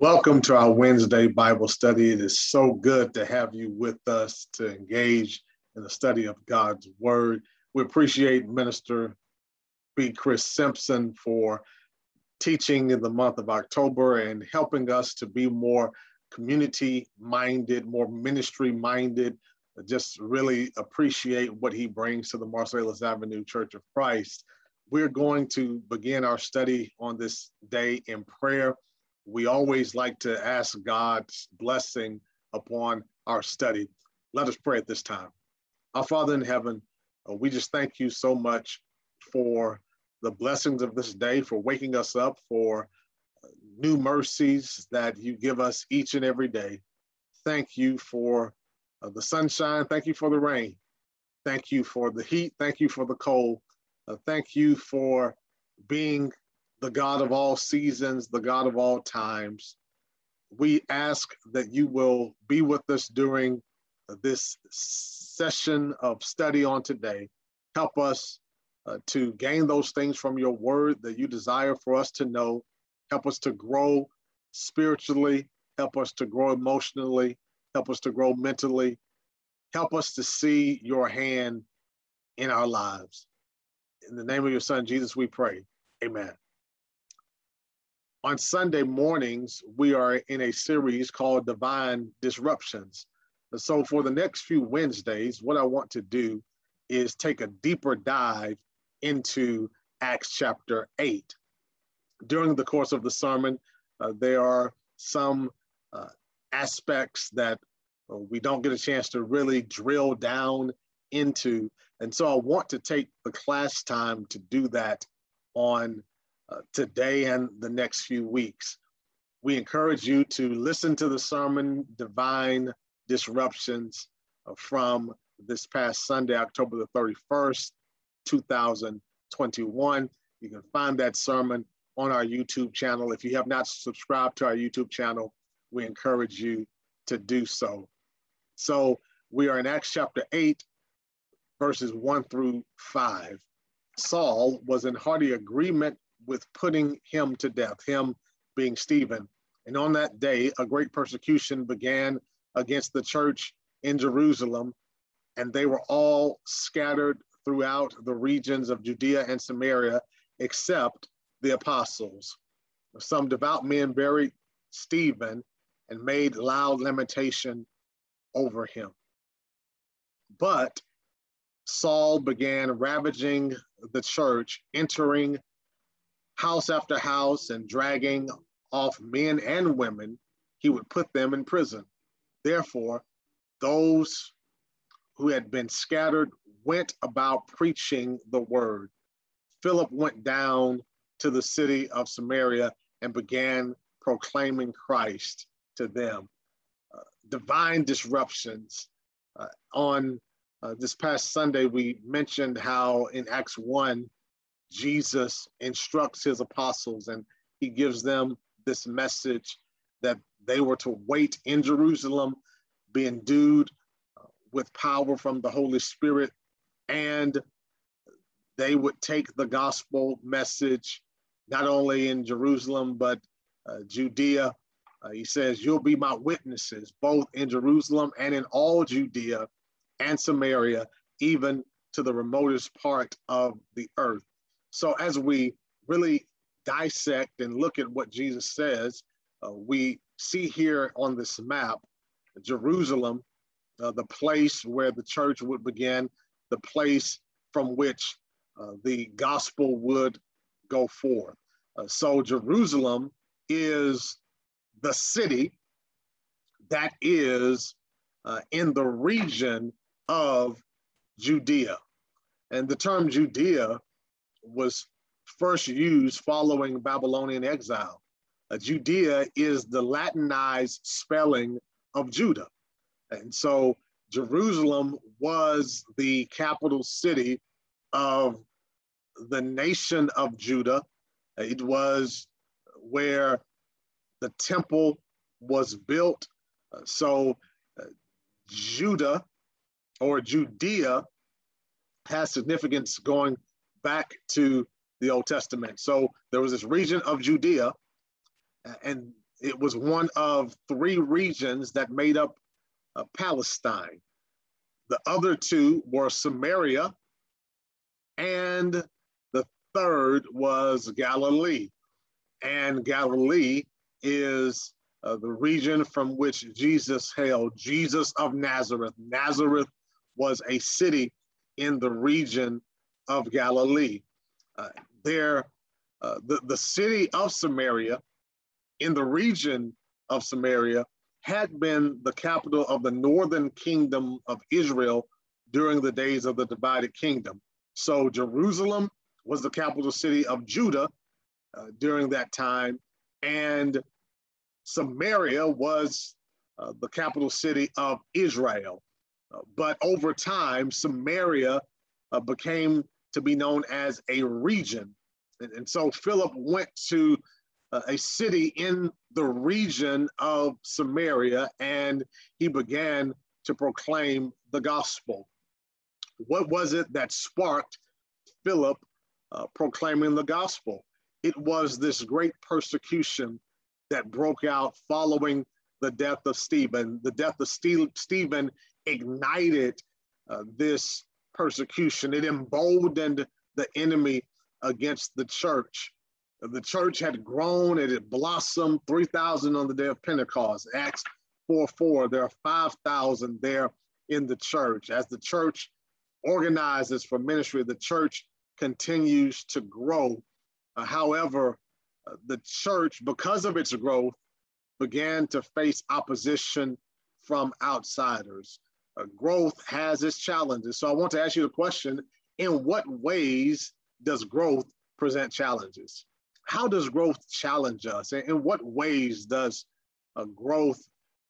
Welcome to our Wednesday Bible study. It is so good to have you with us to engage in the study of God's Word. We appreciate Minister B. Chris Simpson for teaching in the month of October and helping us to be more community minded, more ministry minded. Just really appreciate what he brings to the Marsalis Avenue Church of Christ. We're going to begin our study on this day in prayer we always like to ask God's blessing upon our study. Let us pray at this time. Our Father in heaven, uh, we just thank you so much for the blessings of this day, for waking us up, for uh, new mercies that you give us each and every day. Thank you for uh, the sunshine. Thank you for the rain. Thank you for the heat. Thank you for the cold. Uh, thank you for being the God of all seasons, the God of all times. We ask that you will be with us during this session of study on today. Help us uh, to gain those things from your word that you desire for us to know. Help us to grow spiritually. Help us to grow emotionally. Help us to grow mentally. Help us to see your hand in our lives. In the name of your son, Jesus, we pray. Amen on Sunday mornings, we are in a series called Divine Disruptions. So, for the next few Wednesdays, what I want to do is take a deeper dive into Acts chapter 8. During the course of the sermon, uh, there are some uh, aspects that uh, we don't get a chance to really drill down into. And so I want to take the class time to do that on uh, today and the next few weeks. We encourage you to listen to the sermon, Divine Disruptions, uh, from this past Sunday, October the 31st, 2021. You can find that sermon on our YouTube channel. If you have not subscribed to our YouTube channel, we encourage you to do so. So we are in Acts chapter 8, verses 1 through 5. Saul was in hearty agreement with putting him to death, him being Stephen. And on that day, a great persecution began against the church in Jerusalem, and they were all scattered throughout the regions of Judea and Samaria, except the apostles. Some devout men buried Stephen and made loud lamentation over him. But Saul began ravaging the church, entering house after house and dragging off men and women, he would put them in prison. Therefore, those who had been scattered went about preaching the word. Philip went down to the city of Samaria and began proclaiming Christ to them. Uh, divine disruptions. Uh, on uh, this past Sunday, we mentioned how in Acts 1, Jesus instructs his apostles and he gives them this message that they were to wait in Jerusalem, be endued uh, with power from the Holy Spirit, and they would take the gospel message not only in Jerusalem, but uh, Judea. Uh, he says, You'll be my witnesses both in Jerusalem and in all Judea and Samaria, even to the remotest part of the earth. So as we really dissect and look at what Jesus says, uh, we see here on this map Jerusalem, uh, the place where the church would begin, the place from which uh, the gospel would go forth. Uh, so Jerusalem is the city that is uh, in the region of Judea. And the term Judea was first used following Babylonian exile. Uh, Judea is the Latinized spelling of Judah. And so Jerusalem was the capital city of the nation of Judah. It was where the temple was built. Uh, so uh, Judah or Judea has significance going back to the Old Testament. So there was this region of Judea, and it was one of three regions that made up uh, Palestine. The other two were Samaria, and the third was Galilee. And Galilee is uh, the region from which Jesus hailed, Jesus of Nazareth. Nazareth was a city in the region of Galilee. Uh, there, uh, the, the city of Samaria in the region of Samaria had been the capital of the northern kingdom of Israel during the days of the divided kingdom. So Jerusalem was the capital city of Judah uh, during that time, and Samaria was uh, the capital city of Israel. Uh, but over time, Samaria uh, became to be known as a region. And, and so Philip went to uh, a city in the region of Samaria and he began to proclaim the gospel. What was it that sparked Philip uh, proclaiming the gospel? It was this great persecution that broke out following the death of Stephen. The death of Stephen ignited uh, this persecution, it emboldened the enemy against the church. The church had grown, it had blossomed 3,000 on the day of Pentecost. Acts 4 4, there are 5,000 there in the church. As the church organizes for ministry, the church continues to grow. Uh, however, uh, the church, because of its growth, began to face opposition from outsiders. Uh, growth has its challenges. So I want to ask you the question in what ways does growth present challenges? How does growth challenge us? And in what ways does uh, growth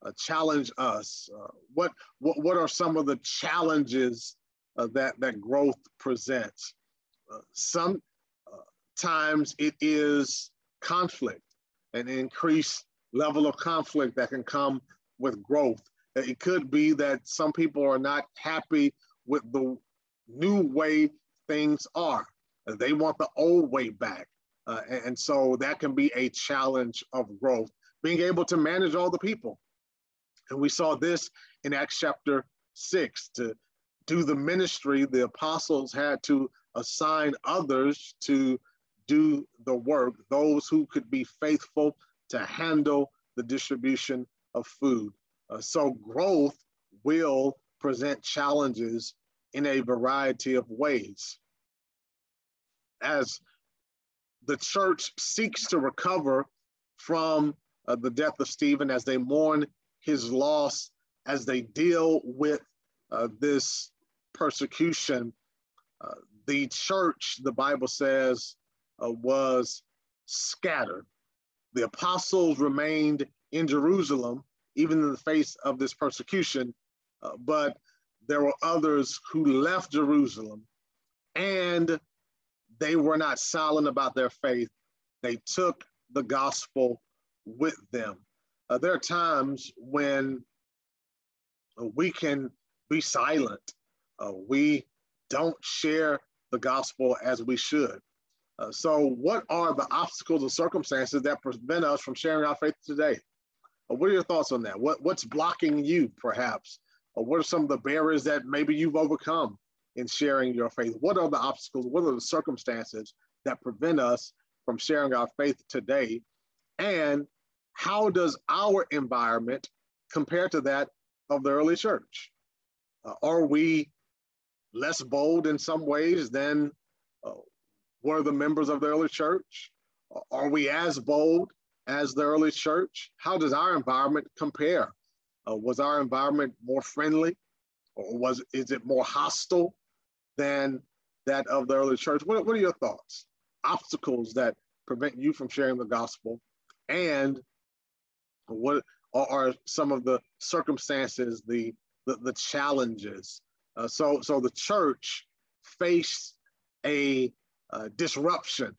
uh, challenge us? Uh, what, what, what are some of the challenges uh, that, that growth presents? Uh, sometimes it is conflict, an increased level of conflict that can come with growth. It could be that some people are not happy with the new way things are. They want the old way back. Uh, and, and so that can be a challenge of growth, being able to manage all the people. And we saw this in Acts chapter six. To do the ministry, the apostles had to assign others to do the work, those who could be faithful to handle the distribution of food. Uh, so growth will present challenges in a variety of ways. As the church seeks to recover from uh, the death of Stephen, as they mourn his loss, as they deal with uh, this persecution, uh, the church, the Bible says, uh, was scattered. The apostles remained in Jerusalem, even in the face of this persecution, uh, but there were others who left Jerusalem and they were not silent about their faith. They took the gospel with them. Uh, there are times when we can be silent. Uh, we don't share the gospel as we should. Uh, so, what are the obstacles or circumstances that prevent us from sharing our faith today? Uh, what are your thoughts on that? What, what's blocking you, perhaps? Or what are some of the barriers that maybe you've overcome in sharing your faith? What are the obstacles? What are the circumstances that prevent us from sharing our faith today? And how does our environment compare to that of the early church? Uh, are we less bold in some ways than uh, were the members of the early church? Are we as bold as the early church? How does our environment compare? Uh, was our environment more friendly, or was is it more hostile than that of the early church? What, what are your thoughts? Obstacles that prevent you from sharing the gospel, and what are some of the circumstances, the the, the challenges? Uh, so so the church faced a uh, disruption.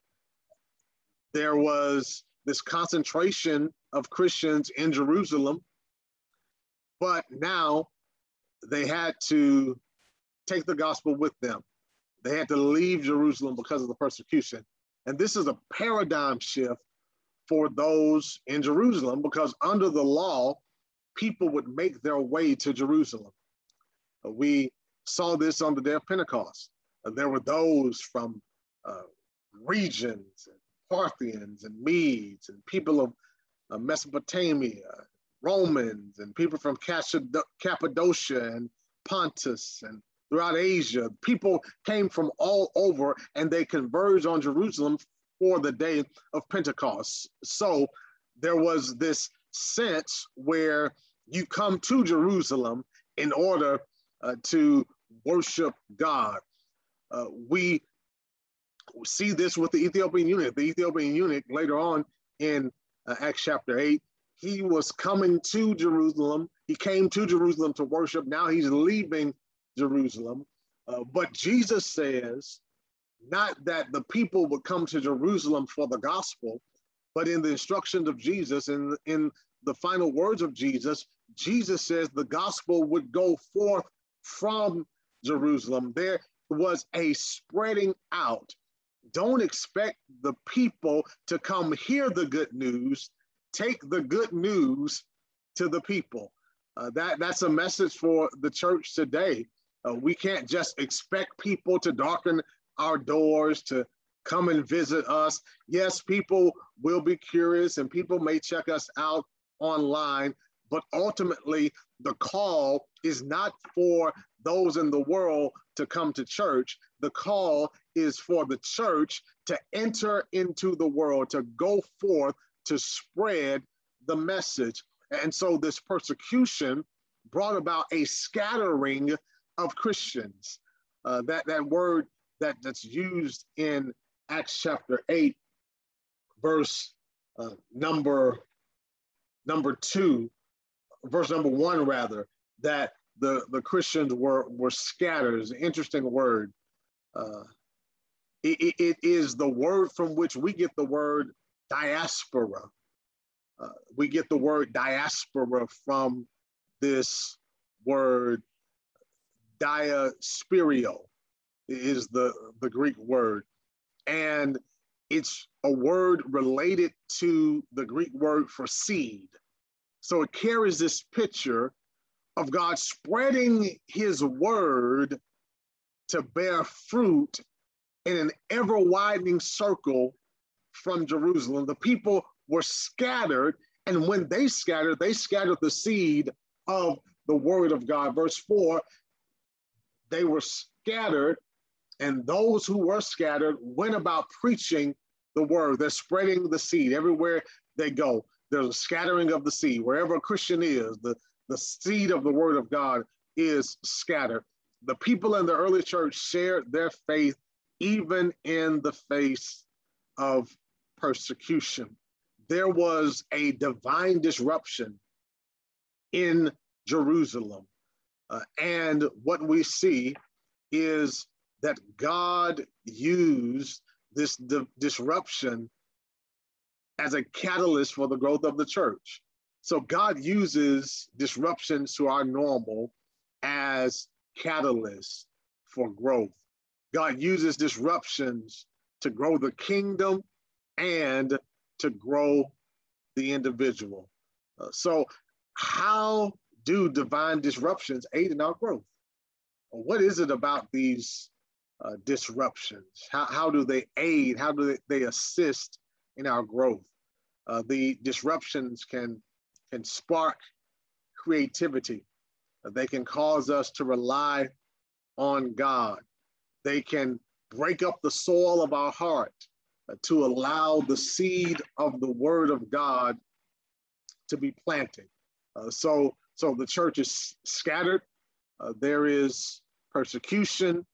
There was this concentration of Christians in Jerusalem, but now they had to take the gospel with them. They had to leave Jerusalem because of the persecution. And this is a paradigm shift for those in Jerusalem because under the law, people would make their way to Jerusalem. We saw this on the day of Pentecost. There were those from uh, regions, and Parthians and Medes, and people of uh, Mesopotamia, Romans, and people from Cappadocia and Pontus and throughout Asia. People came from all over and they converged on Jerusalem for the day of Pentecost. So there was this sense where you come to Jerusalem in order uh, to worship God. Uh, we see this with the Ethiopian eunuch. The Ethiopian eunuch later on in uh, Acts chapter 8, he was coming to Jerusalem. He came to Jerusalem to worship. Now he's leaving Jerusalem. Uh, but Jesus says, not that the people would come to Jerusalem for the gospel, but in the instructions of Jesus in, in the final words of Jesus, Jesus says the gospel would go forth from Jerusalem. There was a spreading out. Don't expect the people to come hear the good news. Take the good news to the people. Uh, that, that's a message for the church today. Uh, we can't just expect people to darken our doors to come and visit us. Yes, people will be curious and people may check us out online, but ultimately, the call is not for those in the world to come to church. The call is for the church to enter into the world, to go forth, to spread the message. And so, this persecution brought about a scattering of Christians. Uh, that, that word that, that's used in Acts chapter 8, verse uh, number, number two, verse number one, rather, that the, the Christians were, were scattered. An interesting word. Uh, it, it is the word from which we get the word diaspora. Uh, we get the word diaspora from this word diasporio is the, the Greek word. And it's a word related to the Greek word for seed. So it carries this picture of God spreading his word to bear fruit in an ever widening circle from Jerusalem. The people were scattered, and when they scattered, they scattered the seed of the word of God. Verse 4 they were scattered, and those who were scattered went about preaching the word. They're spreading the seed everywhere they go. There's a scattering of the seed. Wherever a Christian is, the, the seed of the word of God is scattered. The people in the early church shared their faith even in the face of persecution. There was a divine disruption in Jerusalem. Uh, and what we see is that God used this di- disruption as a catalyst for the growth of the church. So God uses disruptions to our normal as catalysts for growth. God uses disruptions to grow the kingdom and to grow the individual. Uh, so, how do divine disruptions aid in our growth? What is it about these uh, disruptions? How, how do they aid? How do they, they assist in our growth? Uh, the disruptions can, can spark creativity. They can cause us to rely on God. They can break up the soil of our heart uh, to allow the seed of the word of God to be planted. Uh, so so the church is scattered. Uh, there is persecution,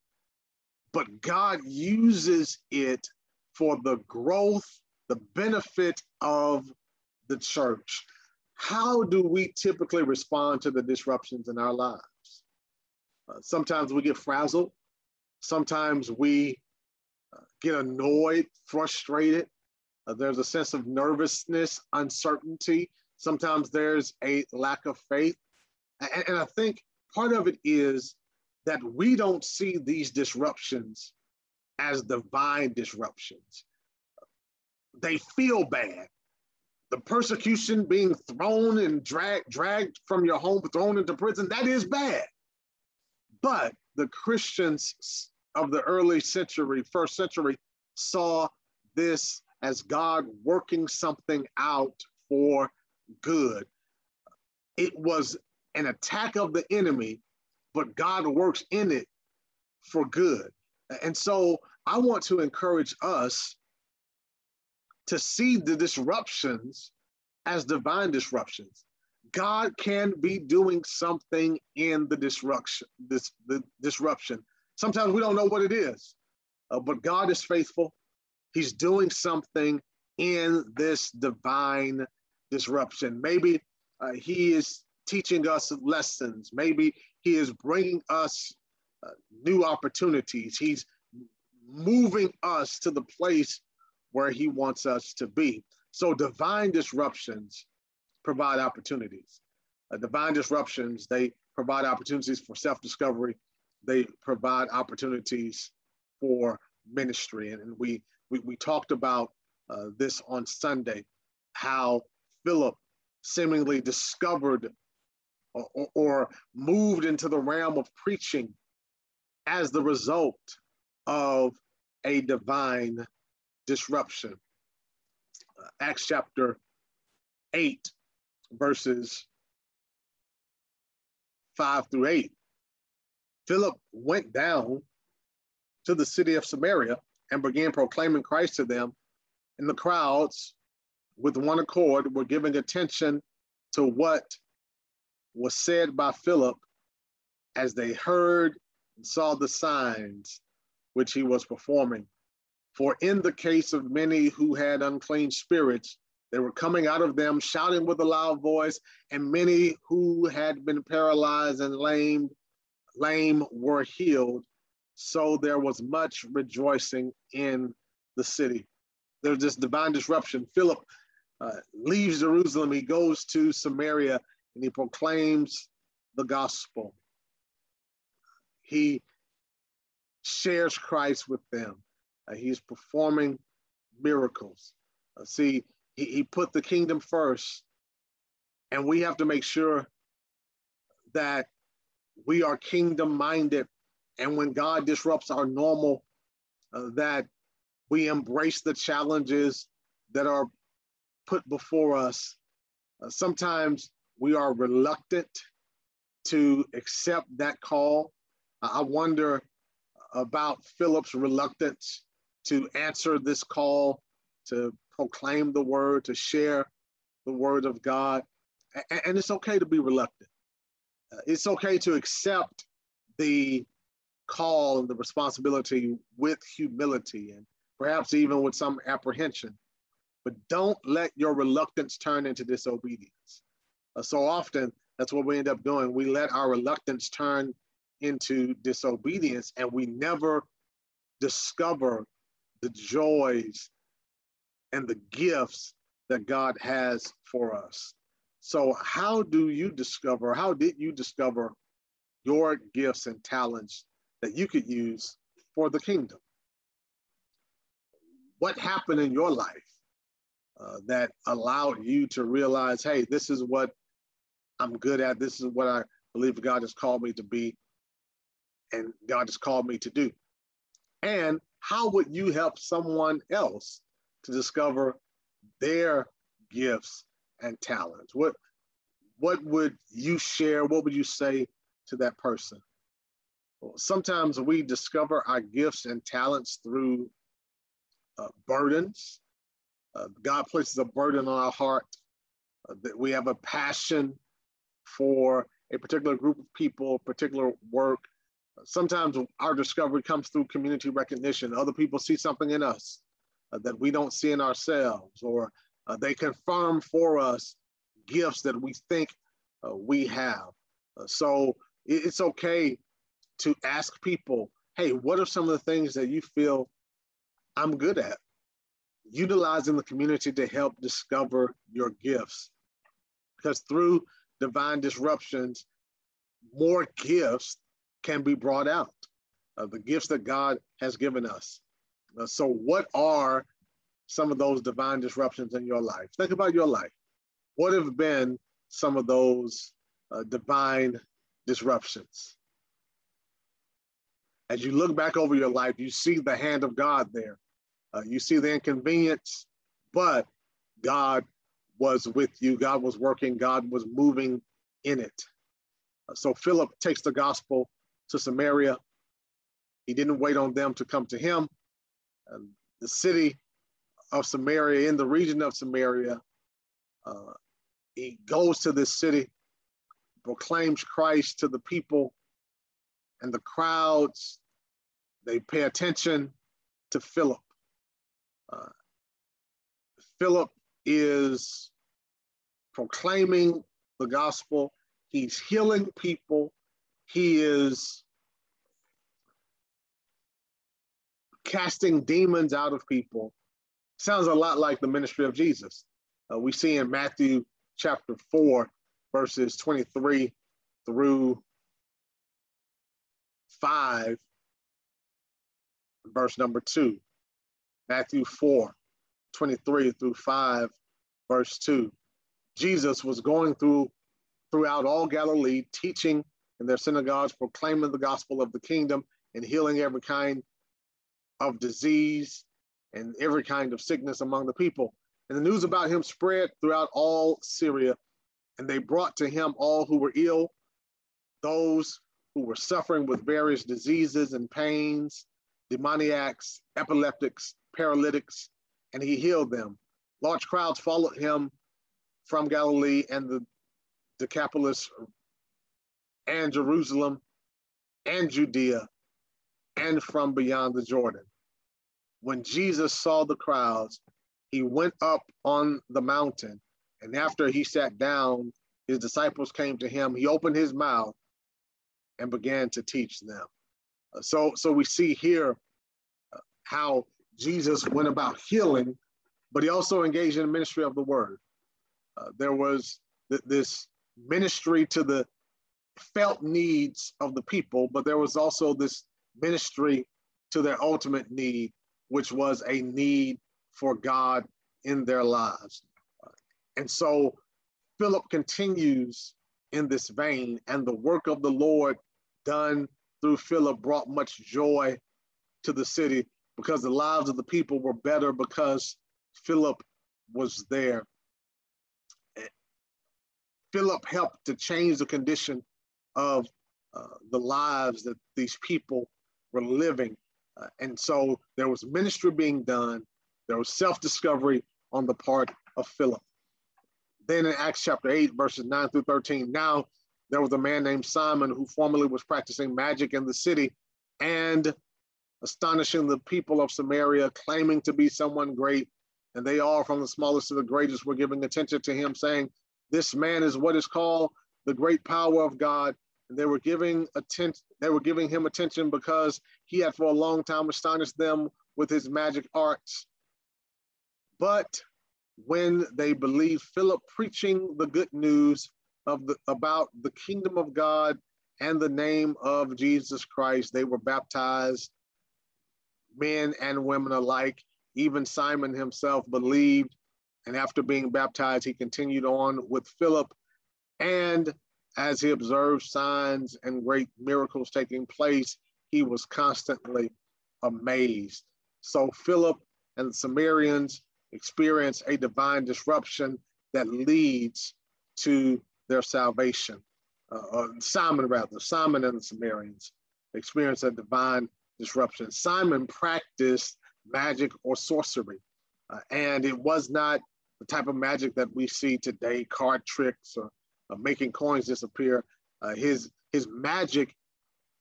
but God uses it for the growth, the benefit of the church. How do we typically respond to the disruptions in our lives? Uh, sometimes we get frazzled. Sometimes we uh, get annoyed, frustrated. Uh, there's a sense of nervousness, uncertainty. Sometimes there's a lack of faith. And, and I think part of it is that we don't see these disruptions as divine disruptions. They feel bad. The persecution being thrown and dragged, dragged from your home, thrown into prison, that is bad. But the Christians of the early century, first century, saw this as God working something out for good. It was an attack of the enemy, but God works in it for good. And so I want to encourage us to see the disruptions as divine disruptions. God can be doing something in the disruption. This the disruption. Sometimes we don't know what it is, uh, but God is faithful. He's doing something in this divine disruption. Maybe uh, He is teaching us lessons. Maybe He is bringing us uh, new opportunities. He's moving us to the place where He wants us to be. So, divine disruptions provide opportunities. Uh, divine disruptions, they provide opportunities for self discovery, they provide opportunities for ministry. And, and we, we, we talked about uh, this on Sunday how Philip seemingly discovered or, or, moved into the realm of preaching as the result of a divine disruption. Uh, Acts chapter 8, verses 5 through 8. Philip went down to the city of Samaria and began proclaiming Christ to them. And the crowds, with one accord, were giving attention to what was said by Philip as they heard and saw the signs which he was performing. For in the case of many who had unclean spirits, they were coming out of them, shouting with a loud voice, and many who had been paralyzed and lame, lame were healed. So there was much rejoicing in the city. There's this divine disruption. Philip uh, leaves Jerusalem, he goes to Samaria, and he proclaims the gospel. He shares Christ with them. Uh, he's performing miracles. Uh, see, he, he put the kingdom first. And we have to make sure that we are kingdom minded. And when God disrupts our normal, uh, that we embrace the challenges that are put before us. Uh, sometimes we are reluctant to accept that call. I wonder about Philip's reluctance to answer this call to proclaim the word, to share the word of God. And it's okay to be reluctant. Uh, it's okay to accept the call and the responsibility with humility and perhaps even with some apprehension. But don't let your reluctance turn into disobedience. Uh, so often, that's what we end up doing. We let our reluctance turn into disobedience and we never discover the joys and the gifts that God has for us. So, how do you discover, how did you discover your gifts and talents that you could use for the kingdom? What happened in your life uh, that allowed you to realize, hey, this is what I'm good at, this is what I believe God has called me to be, and God has called me to do? And how would you help someone else to discover their gifts and talents? What what would you share? What would you say to that person? Sometimes we discover our gifts and talents through uh, burdens. Uh, God places a burden on our heart uh, that we have a passion for a particular group of people, particular work. Sometimes our discovery comes through community recognition. Other people see something in us uh, that we don't see in ourselves, or uh, they confirm for us gifts that we think uh, we have. Uh, so it's okay to ask people, hey, what are some of the things that you feel I'm good at? Utilizing the community to help discover your gifts. Because through divine disruptions, more gifts can be brought out. Uh, the gifts that God has given us. Uh, so, what are some of those divine disruptions in your life? Think about your life. What have been some of those uh, divine disruptions? As you look back over your life, you see the hand of God there. Uh, you see the inconvenience, but God was with you. God was working. God was moving in it. Uh, so Philip takes the gospel to Samaria. He didn't wait on them to come to him. the city of Samaria, in the region of Samaria, uh, he goes to this city, proclaims Christ to the people, and the crowds, they pay attention to Philip. Uh, Philip is proclaiming the gospel, he's healing people, he is casting demons out of people. Sounds a lot like the ministry of Jesus. Uh, we see in Matthew chapter 4, verses 23 through 5, verse number 2. Matthew 4, 23 through 5, verse 2. Jesus was going through throughout all Galilee, teaching in their synagogues, proclaiming the gospel of the kingdom and healing every kind of disease and every kind of sickness among the people. And the news about him spread throughout all Syria, and they brought to him all who were ill, those who were suffering with various diseases and pains, demoniacs, epileptics, paralytics, and he healed them. Large crowds followed him from Galilee and the Decapolis and Jerusalem and Judea and from beyond the Jordan. When Jesus saw the crowds, he went up on the mountain, and after he sat down, his disciples came to him. He opened his mouth and began to teach them. Uh, so, so we see here uh, how Jesus went about healing, but he also engaged in the ministry of the word. Uh, there was th- this ministry to the felt needs of the people, but there was also this ministry to their ultimate need, which was a need for God in their lives. And so Philip continues in this vein, and the work of the Lord done through Philip brought much joy to the city because the lives of the people were better because Philip was there. Philip helped to change the condition of uh, the lives that these people were living. Uh, and so there was ministry being done, there was self discovery on the part of Philip. Then in Acts chapter 8, verses 9 through 13, now there was a man named Simon who formerly was practicing magic in the city and astonishing the people of Samaria, claiming to be someone great. And they all, from the smallest to the greatest, were giving attention to him, saying, This man is what is called the great power of God. And they were giving attention, they were giving him attention because he had for a long time astonished them with his magic arts. But when they believed Philip preaching the good news of the about the kingdom of God and the name of Jesus Christ, they were baptized, men and women alike. Even Simon himself believed, and after being baptized, he continued on with Philip. And as he observed signs and great miracles taking place, he was constantly amazed. So Philip and the Samaritans experience a divine disruption that leads to their salvation. Uh, Simon, rather, Simon and the Samaritans experience a divine disruption. Simon practiced magic or sorcery, uh, and it was not the type of magic that we see today, card tricks or uh, making coins disappear. Uh, his his magic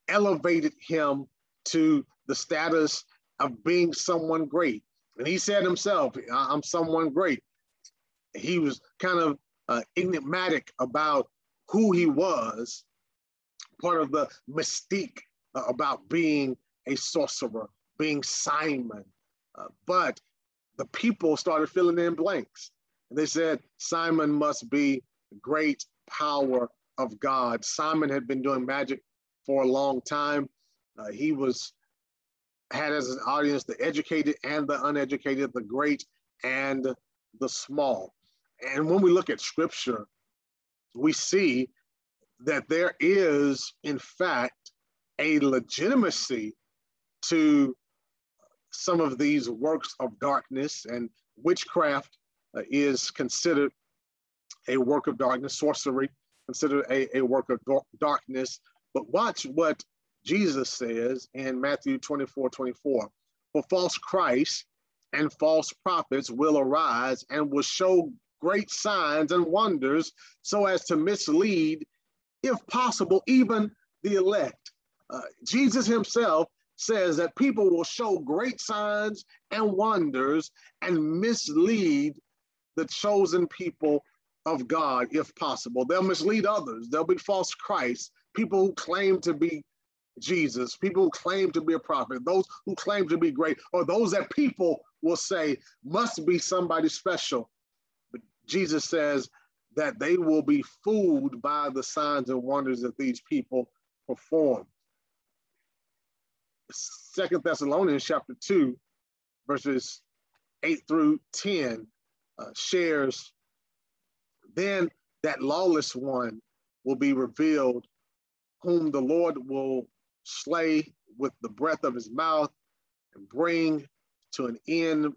elevated him to the status of being someone great. And he said himself, I'm someone great. He was kind of uh, enigmatic about who he was, part of the mystique uh, about being a sorcerer, being Simon. Uh, but the people started filling in blanks. And they said, Simon must be great power of God. Simon had been doing magic for a long time. Uh, he was had as an audience the educated and the uneducated, the great and the small. And when we look at scripture, we see that there is, in fact, a legitimacy to some of these works of darkness, and witchcraft uh, is considered a work of darkness, sorcery considered a, a work of darkness. But watch what Jesus says in Matthew 24 24. For false Christ and false prophets will arise and will show great signs and wonders so as to mislead, if possible, even the elect. Uh, Jesus himself says that people will show great signs and wonders and mislead the chosen people of God if possible. They'll mislead others. There'll be false Christs, people who claim to be Jesus, people who claim to be a prophet, those who claim to be great, or those that people will say must be somebody special. But Jesus says that they will be fooled by the signs and wonders that these people perform. Second Thessalonians chapter 2, verses 8 through 10 uh, shares, then that lawless one will be revealed, whom the Lord will slay with the breath of his mouth and bring to an end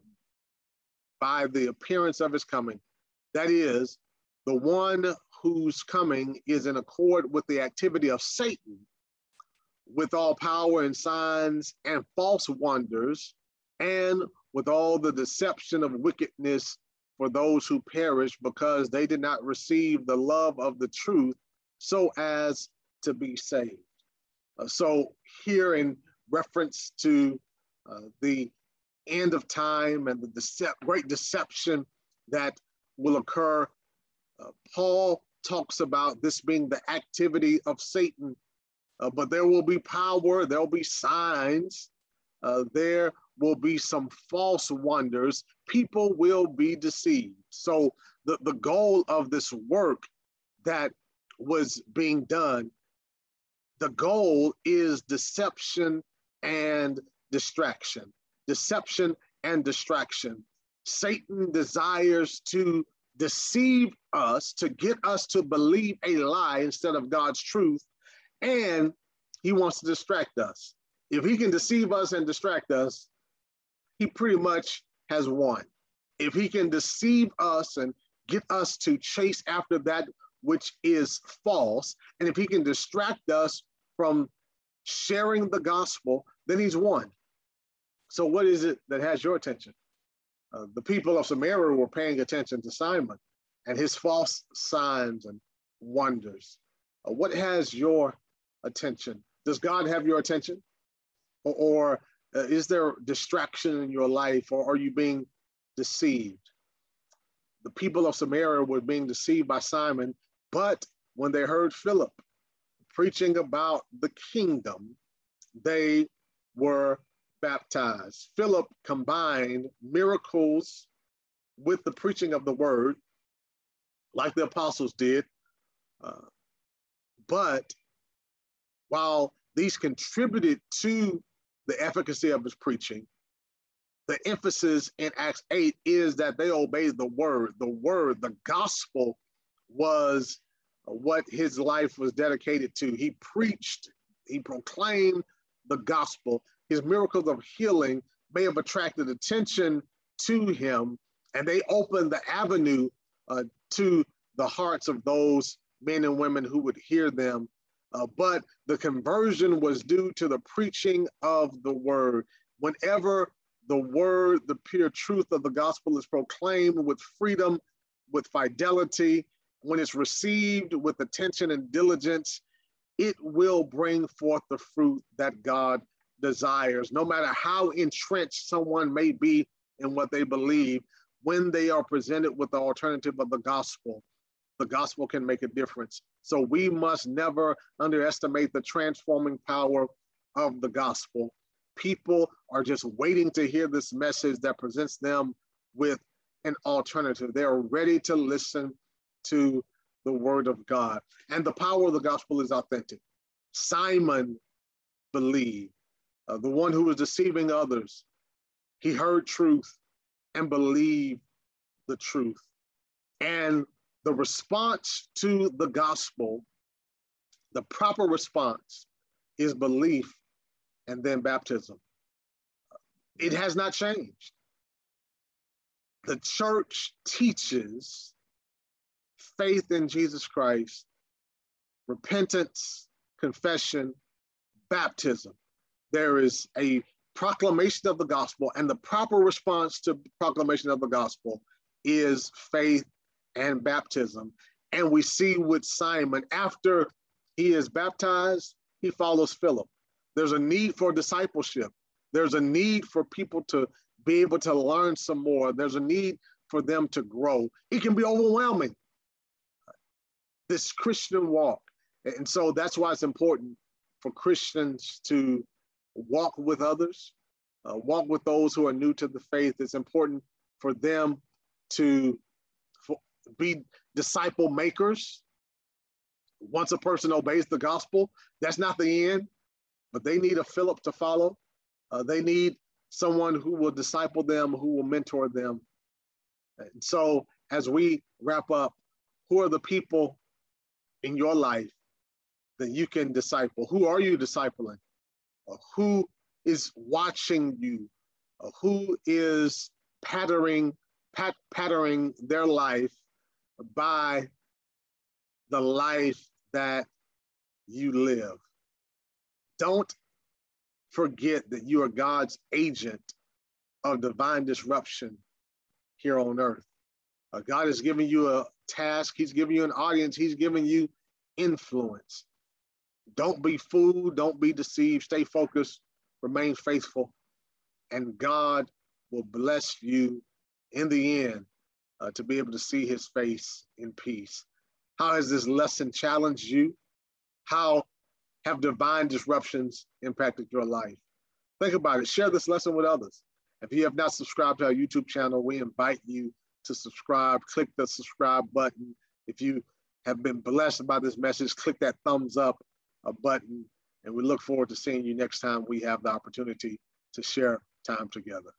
by the appearance of his coming. That is, the one whose coming is in accord with the activity of Satan, with all power and signs and false wonders, and with all the deception of wickedness for those who perish because they did not receive the love of the truth so as to be saved. Uh, so, here in reference to uh, the end of time and the dece- great deception that will occur, uh, Paul talks about this being the activity of Satan. Uh, but there will be power, there will be signs, uh, there will be some false wonders. People will be deceived. So, the, the goal of this work that was being done the goal is deception and distraction. Deception and distraction. Satan desires to deceive us, to get us to believe a lie instead of God's truth, and he wants to distract us. If he can deceive us and distract us, he pretty much has won. If he can deceive us and get us to chase after that which is false, and if he can distract us from sharing the gospel, then he's won. So, what is it that has your attention? Uh, the people of Samaria were paying attention to Simon and his false signs and wonders. Uh, what has your attention? Does God have your attention? Or, or uh, is there distraction in your life, or are you being deceived? The people of Samaria were being deceived by Simon, but when they heard Philip preaching about the kingdom, they were baptized. Philip combined miracles with the preaching of the word, like the apostles did. Uh, but while these contributed to the efficacy of his preaching, the emphasis in Acts 8 is that they obeyed the word. The word, the gospel was what his life was dedicated to. He preached, he proclaimed the gospel. His miracles of healing may have attracted attention to him, and they opened the avenue uh, to the hearts of those men and women who would hear them. Uh, but the conversion was due to the preaching of the word. Whenever the word, the pure truth of the gospel is proclaimed with freedom, with fidelity, when it's received with attention and diligence, it will bring forth the fruit that God desires. No matter how entrenched someone may be in what they believe, when they are presented with the alternative of the gospel, the gospel can make a difference. So we must never underestimate the transforming power of the gospel. People are just waiting to hear this message that presents them with an alternative. They are ready to listen to the word of God. And the power of the gospel is authentic. Simon believed, uh, the one who was deceiving others. He heard truth and believed the truth. And the response to the gospel, the proper response is belief and then baptism. It has not changed. The church teaches faith in Jesus Christ, repentance, confession, baptism. There is a proclamation of the gospel, and the proper response to proclamation of the gospel is faith and baptism. And we see with Simon, after he is baptized, he follows Philip. There's a need for discipleship. There's a need for people to be able to learn some more. There's a need for them to grow. It can be overwhelming, this Christian walk. And so that's why it's important for Christians to walk with others, uh, walk with those who are new to the faith. It's important for them to be disciple makers. Once a person obeys the gospel, that's not the end, but they need a Philip to follow. Uh, they need someone who will disciple them, who will mentor them. And so, as we wrap up, who are the people in your life that you can disciple? Who are you discipling? Uh, who is watching you? Uh, who is patterning, pat, patterning their life by the life that you live? Don't forget that you are God's agent of divine disruption here on earth. Uh, God has given you a task, He's given you an audience, He's given you influence. Don't be fooled, don't be deceived, stay focused, remain faithful, and God will bless you in the end uh, to be able to see His face in peace. How has this lesson challenged you? How have divine disruptions impacted your life? Think about it. Share this lesson with others. If you have not subscribed to our YouTube channel, we invite you to subscribe. Click the subscribe button. If you have been blessed by this message, click that thumbs up uh, button. And we look forward to seeing you next time we have the opportunity to share time together.